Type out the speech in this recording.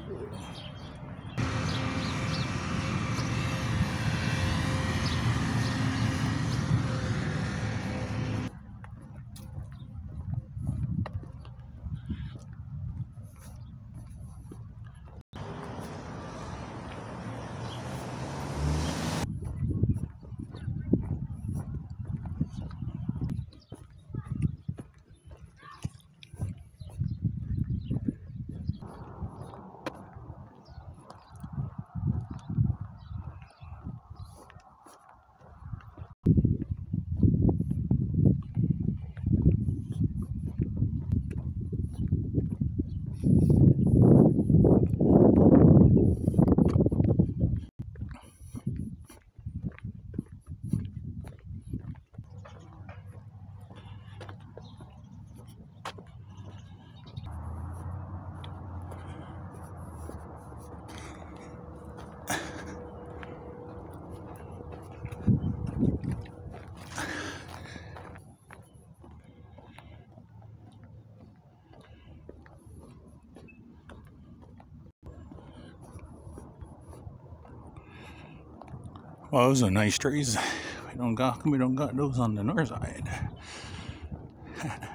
Really? Well, those are nice trees. We don't got we don't got those on the north side.